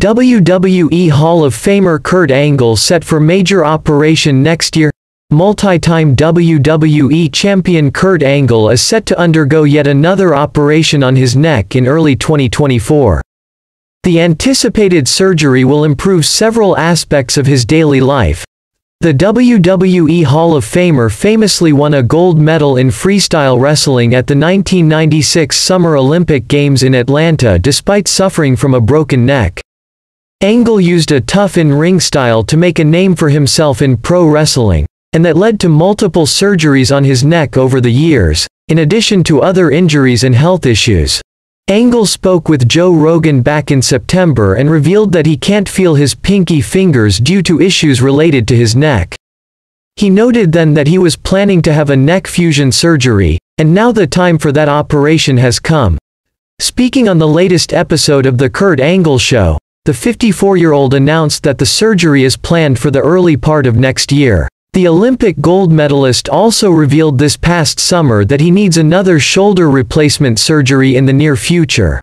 WWE Hall of Famer Kurt Angle set for major operation next year. Multi-time WWE champion Kurt Angle is set to undergo yet another operation on his neck in early 2024. The anticipated surgery will improve several aspects of his daily life. The WWE Hall of Famer famously won a gold medal in freestyle wrestling at the 1996 Summer Olympic Games in Atlanta despite suffering from a broken neck. Angle used a tough in-ring style to make a name for himself in pro wrestling, and that led to multiple surgeries on his neck over the years, in addition to other injuries and health issues. Angle spoke with Joe Rogan back in September and revealed that he can't feel his pinky fingers due to issues related to his neck. He noted then that he was planning to have a neck fusion surgery, and now the time for that operation has come. Speaking on the latest episode of The Kurt Angle Show, the 54-year-old announced that the surgery is planned for the early part of next year. The Olympic gold medalist also revealed this past summer that he needs another shoulder replacement surgery in the near future.